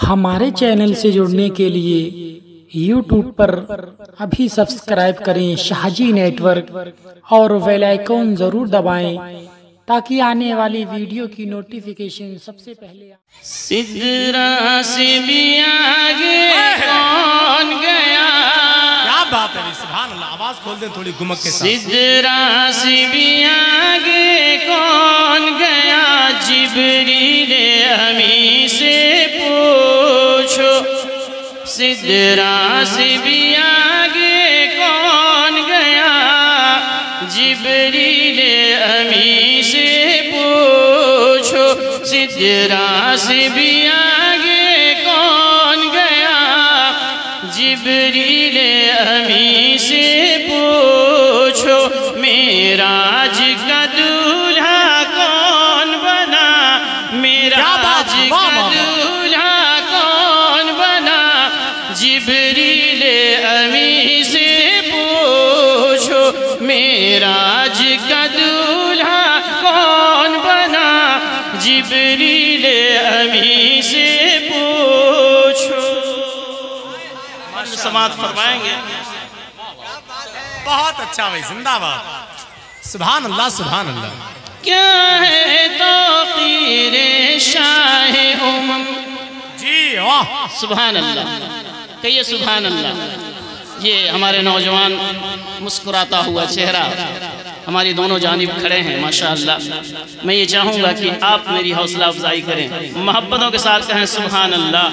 हमारे चैनल से जुड़ने के लिए यूट्यूब पर अभी सब्सक्राइब करें शाहजी नेटवर्क और बेल आइकॉन ज़रूर दबाएँ ताकि आने वाली वीडियो की नोटिफिकेशन सबसे पहले आ- से भी आगे कौन गया? क्या बात है सुभान अल्लाह आवाज़ खोल दे थोड़ी गुमक के साथ। सिदरा से भी आगे कौन गया? जिबरील अमी से पूछो सिद्धरा से भी कौन गया? जिबरील अमी से पूछो सिद्धरा से दूल्हा कौन बना? जिबरील अमी से पूछो। समाप्त फरमाएँगे। बहुत अच्छा भाई जिंदाबाद। सुभान अल्लाह सुभान अल्लाह क्या है तो शाह उमम? जी वाह। सुभान अल्लाह कहिए सुभान अल्लाह ये हमारे नौजवान मुस्कुराता हुआ चेहरा। हमारी दोनों जानिब खड़े हैं माशा मैं ये चाहूँगा कि आप मेरी हौसला अफजाई करें मोहब्बतों के साथ कहें सुभान अल्लाह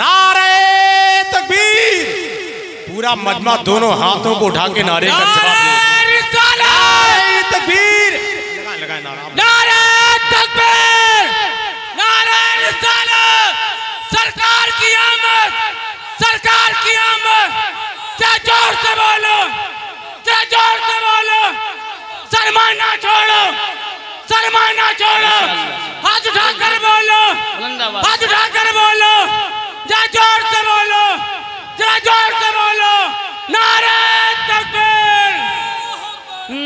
नारे तकबीर। पूरा मजमा दोनों हाथों को उठा के नारे का जवाब नारे तकबीर। सरकार की आमद। सरकार की आमद। क्या ज़ोर से बोलो? क्या ज़ोर से बोलो सलमान ना छोड़ो। सलमान ना छोड़ो। हाथ उठाकर बोलो। हाथ उठाकर बोलो। जरा ज़ोर से बोलो। जरा ज़ोर से बोलो। नारे तकबीर।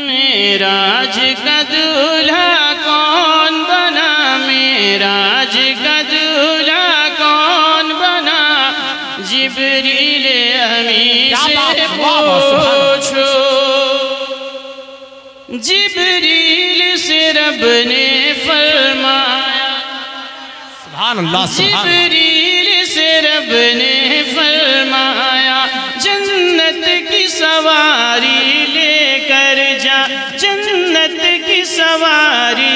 मेराज का दूल्हा कौन बना? मेराज का दूल्हा कौन बना? जिबरील अमी क्या बात से जिबरील से रब ने फरमाया सुभान अल्लाह सुभान। जिबरील से रब ने फरमाया जन्नत की सवारी लेकर जा जन्नत की सवारी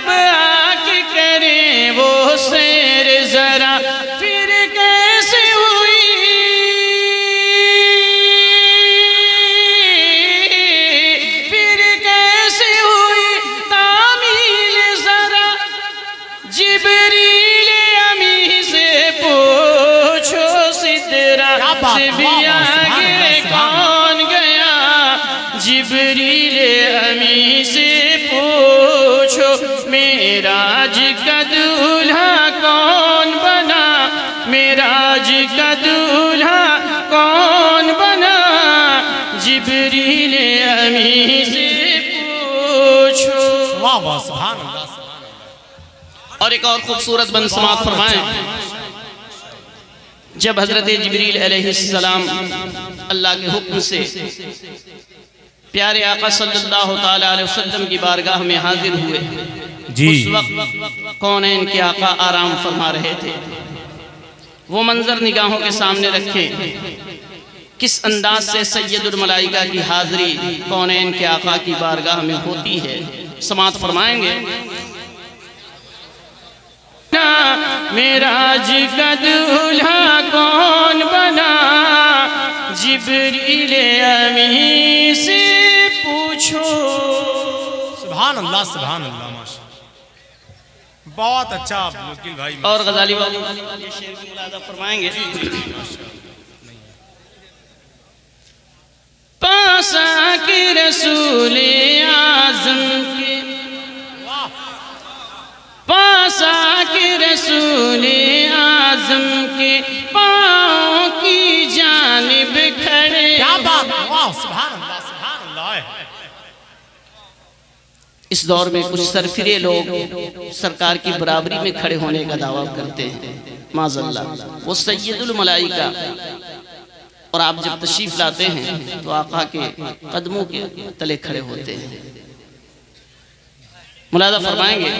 अब आके करे वो सैर जरा फिर कैसे हुई? फिर कैसे हुई? तामील जरा जिबरील अमी से पूछो सिदरा क्या से भी आगे कौन गया? जिबरील अमी से मेराज का दूल्हा कौन बना? मेराज का दूल्हा कौन बना? जिबरील अमी से पूछो। और एक और खूबसूरत बंद समाप्त फरमाएँ। जब हज़रत जबरील अलैहिस्सलाम अल्लाह के हुक्म से प्यारे आका सल्लल्लाहु अलैहि वसल्लम की बारगाह में हाजिर हुए जी। उस वक्त कौन इनके आका आराम फरमा रहे थे। वो मंजर निगाहों के सामने रखे। किस अंदाज से सैयदुल मलाइका की हाजिरी कौन इनके आका की बारगाह में होती है। समात फरमाएँगे। मेरा मेराज का दूल्हा कौन बना? जिबरील अमी से पूछो। सुभान अल्लाह सुभान अल्लाह माशा बहुत अच्छा आप वकील भाई। और गजाली वाली ये शेर की मुलादा फरमाएँगे। पासा के रसूल इस दौर में कुछ सरफिरे लोग सरकार की बराबरी में खड़े होने का दावा करते हैं। माजल्ला वो सैदुल मलाइका। और आप जब तशरीफ़ लाते हैं तो आका के कदमों के तले खड़े होते हैं। मुलादा फरमाएँगे,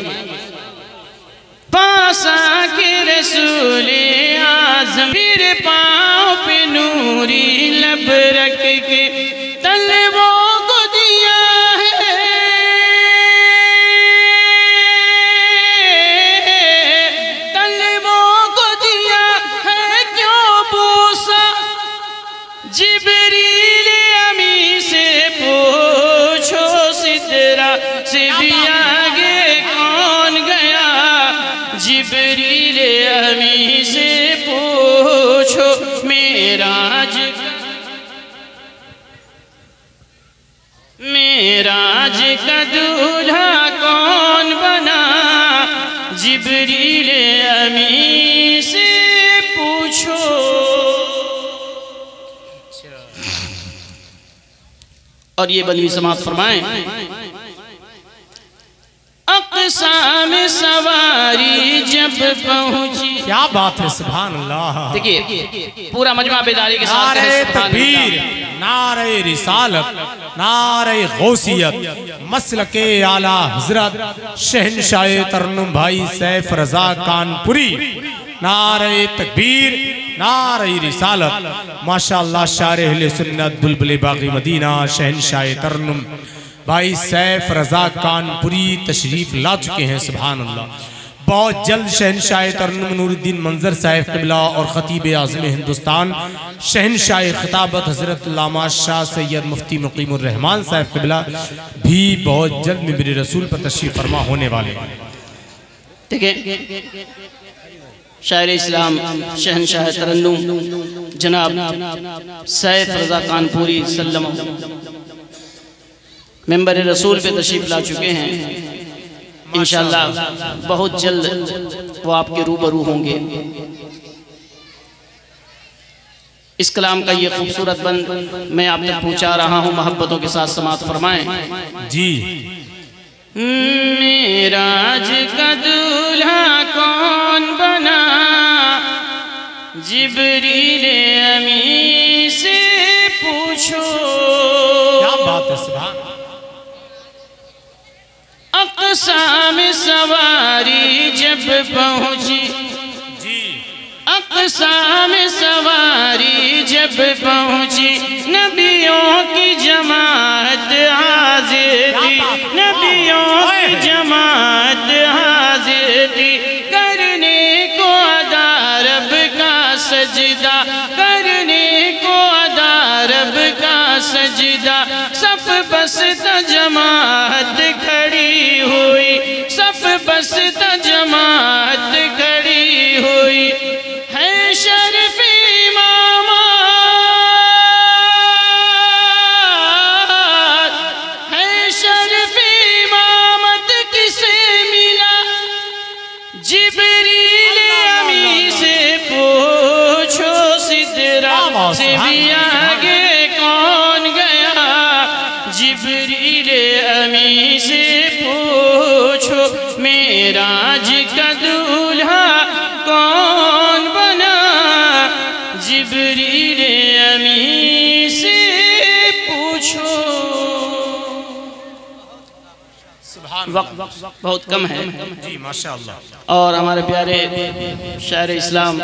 पासा के रसूल आज़म पाँव पे मेराज का दूल्हा कौन बना? जिबरील अमी से पूछो। और ये बलवी समाप्त फरमाएँ। अकसाम सवारी जब पहुँची। क्या बात है सुभान अल्लाह देखिए पूरा मजमा बेदारी के साथ नारे तकबीर नारे रिसालत नारे गौसियत मसल के आला हज़रत शहनशाह तरनुम भाई सैफ रजा कानपुरी। नारे तकबीर नारे रिसालत। माशाअल्लाह शार सुन्नत बुलबुल बागी मदीना शहनशाह तरनुम। भाई सैफ रजा कानपुरी तशरीफ़ ला चुके हैं सुभान अल्लाह बहुत जल्द शहनशाह तरन्नुम नूरुद्दीन मंजर साहिब किबला और ख़तीब आज़म हिंदुस्तान, शहनशाह खिताबत हज़रत लामा शाह सैयद मुफ्ती मुकीमरहमान साहेब किबला भी बहुत जल्द मिबर रसूल पर तशरीफ़ फरमा होने वाले शायर इस्लाम, शहनशाह तरन्नुम जनाब सैफ रजा कानपुरी मेंबर रसूल पे तशरीफ़ ला चुके हैं। इंशाल्लाह बहुत जल्द वो आपके रूबरू होंगे। इस कलाम का ये खूबसूरत बंद मैं आप तक पहुँचा रहा हूँ मोहब्बतों के साथ समाप्त फरमाएँ। जी। मेराज का दूल्हा कौन बना? जिबरील अमी से अकसाम सवारी जब पहुँची। जी। अकसाम सवारी जब पहुँची। नबियों की जमात capacidade. मेराज का दूल्हा कौन बना? जिबरी रे अमी से पूछो। वक्त बहुत कम है। जी माशाल्लाह। और हमारे प्यारे शायर इस्लाम